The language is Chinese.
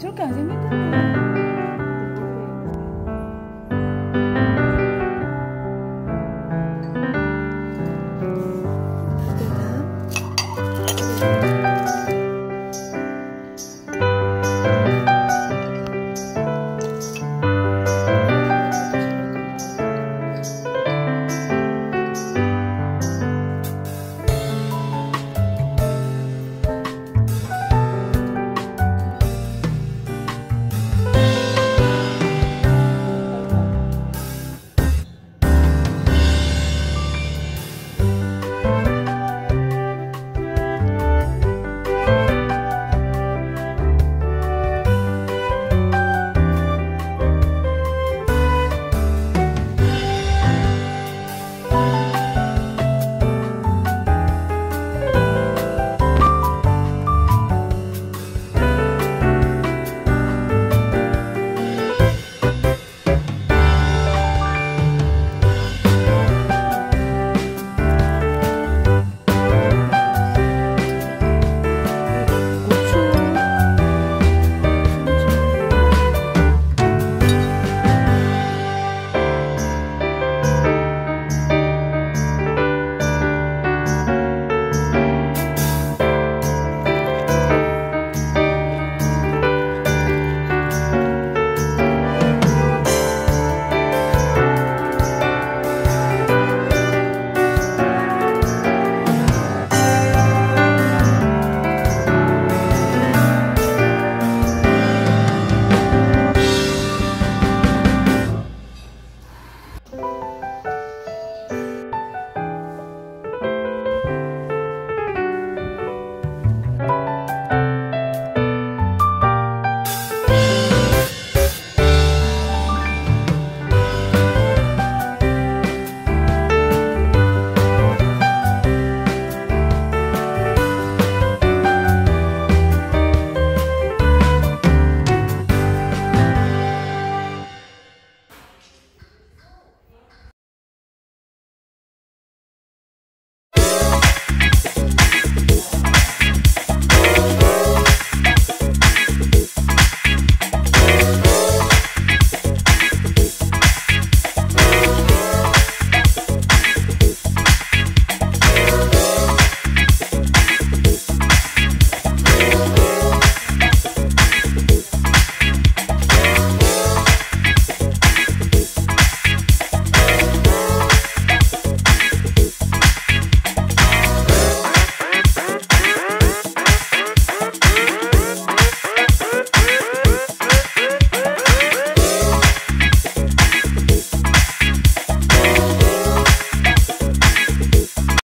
就感觉没动啊